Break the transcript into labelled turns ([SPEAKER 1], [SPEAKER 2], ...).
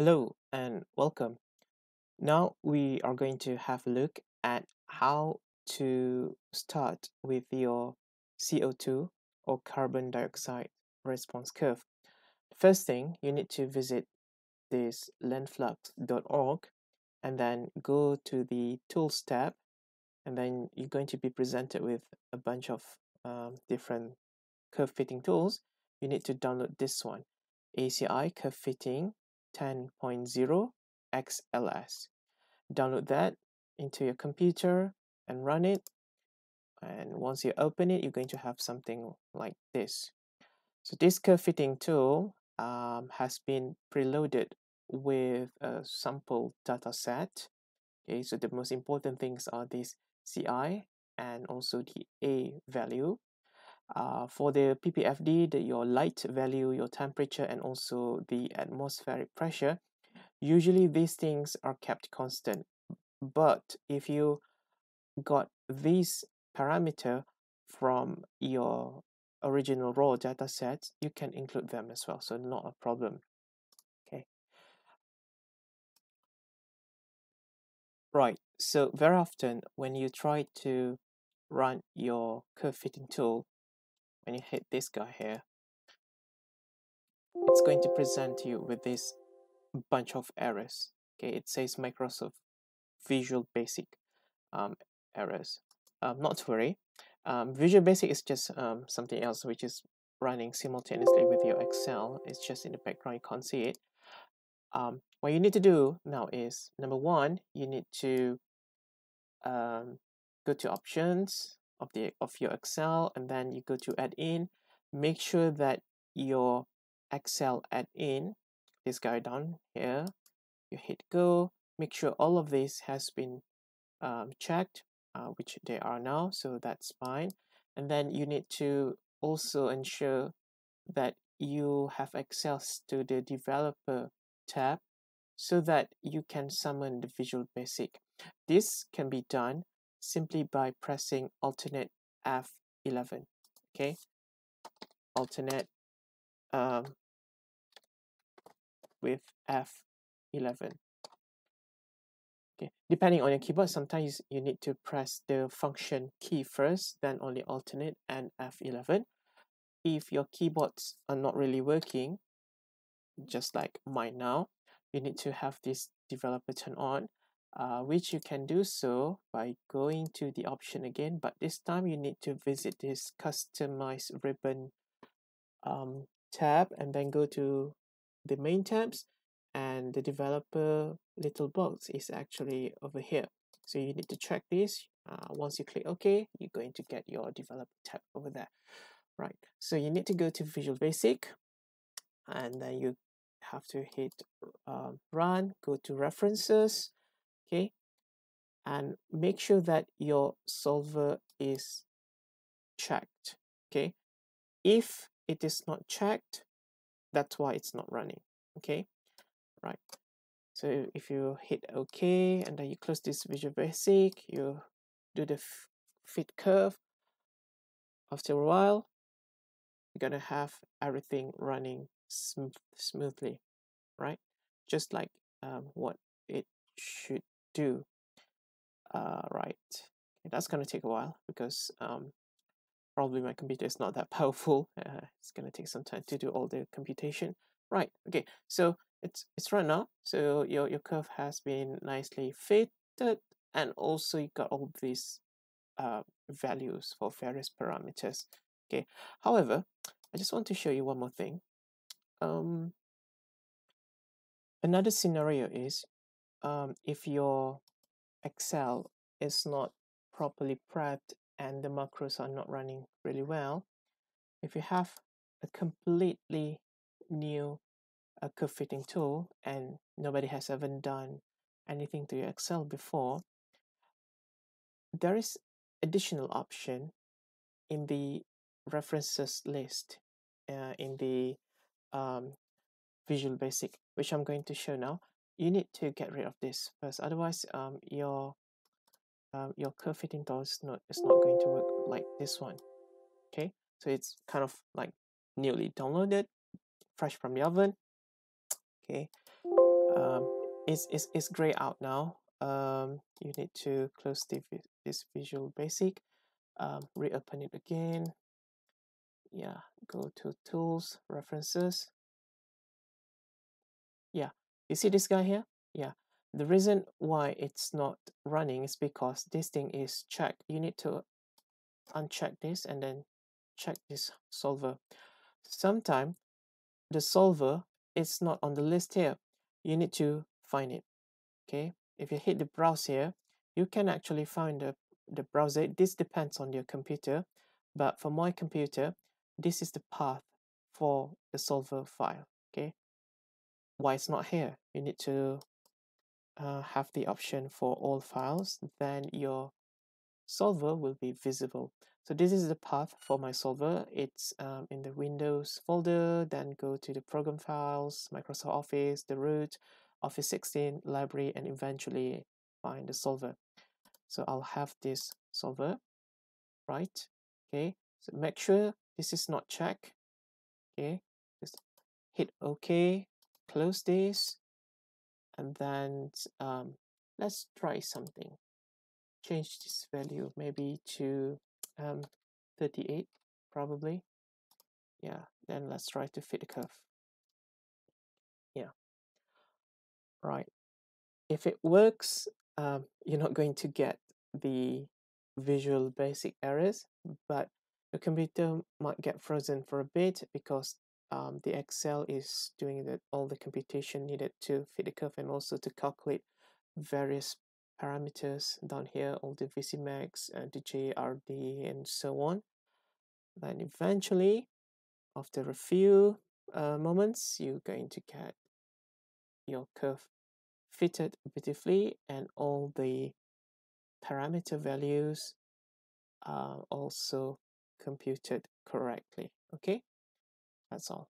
[SPEAKER 1] Hello and welcome. Now we are going to have a look at how to start with your CO2 or carbon dioxide response curve. First thing, you need to visit this landflux.org and then go to the Tools tab and then you're going to be presented with a bunch of um, different curve fitting tools. You need to download this one, ACI Curve Fitting 10.0 XLS. Download that into your computer and run it. And once you open it, you're going to have something like this. So this curve fitting tool um, has been preloaded with a sample data set. Okay, so the most important things are this CI and also the A value. Uh, for the PPFD, the, your light value, your temperature, and also the atmospheric pressure, usually these things are kept constant. But if you got these parameter from your original raw data sets, you can include them as well. So not a problem. Okay. Right. So very often when you try to run your curve fitting tool, when you hit this guy here, it's going to present you with this bunch of errors. Okay, it says Microsoft Visual Basic um, errors. Um, not to worry. Um, Visual Basic is just um, something else which is running simultaneously with your Excel. It's just in the background, you can't see it. Um, what you need to do now is, number one, you need to um, go to options, of the of your Excel and then you go to add in. Make sure that your Excel add in this guy down here. You hit go. Make sure all of this has been um, checked uh, which they are now so that's fine. And then you need to also ensure that you have access to the developer tab so that you can summon the Visual Basic. This can be done simply by pressing alternate F11 okay? Alternate um, with F11 okay? Depending on your keyboard sometimes you need to press the function key first then only alternate and F11 if your keyboards are not really working just like mine now you need to have this developer turn on uh, which you can do so by going to the option again but this time you need to visit this customize ribbon um, tab and then go to the main tabs and the developer little box is actually over here. So you need to check this uh, once you click OK you're going to get your developer tab over there. Right so you need to go to Visual Basic and then you have to hit um, run go to references okay? And make sure that your solver is checked okay? If it is not checked that's why it's not running okay? Right. So if you hit ok and then you close this visual basic you do the fit curve. After a while you're gonna have everything running smooth smoothly right? Just like um, what it should do. Uh, right. Okay, that's going to take a while because um, probably my computer is not that powerful. Uh, it's going to take some time to do all the computation. Right okay so it's it's run now so your, your curve has been nicely fitted and also you got all these uh, values for various parameters okay? However I just want to show you one more thing. Um, another scenario is um, if your Excel is not properly prepped and the macros are not running really well, if you have a completely new uh, curve fitting tool and nobody has ever done anything to your Excel before, there is additional option in the references list uh, in the um, Visual Basic, which I'm going to show now you need to get rid of this first otherwise um, your um, your curve fitting is not, is not going to work like this one okay? So it's kind of like newly downloaded fresh from the oven okay? Um, it's, it's, it's gray out now. Um, you need to close the, this visual basic um, reopen it again. Yeah go to tools references. Yeah you see this guy here? Yeah. The reason why it's not running is because this thing is checked you need to uncheck this and then check this solver. Sometime the solver is not on the list here. You need to find it okay? If you hit the browse here you can actually find the, the browser. This depends on your computer but for my computer this is the path for the solver file okay why it's not here. You need to uh, have the option for all files then your solver will be visible. So this is the path for my solver. It's um, in the Windows folder then go to the program files Microsoft Office the root Office 16 library and eventually find the solver. So I'll have this solver right? Okay so make sure this is not checked. Okay just hit ok close this and then um, let's try something. Change this value maybe to um, 38 probably. Yeah then let's try to fit the curve. Yeah. Right. If it works um, you're not going to get the visual basic errors but the computer might get frozen for a bit because um, the Excel is doing the, all the computation needed to fit the curve and also to calculate various parameters down here, all the VCMax, uh, the JRD, and so on. Then eventually, after a few uh, moments, you're going to get your curve fitted beautifully and all the parameter values are also computed correctly. Okay, that's all.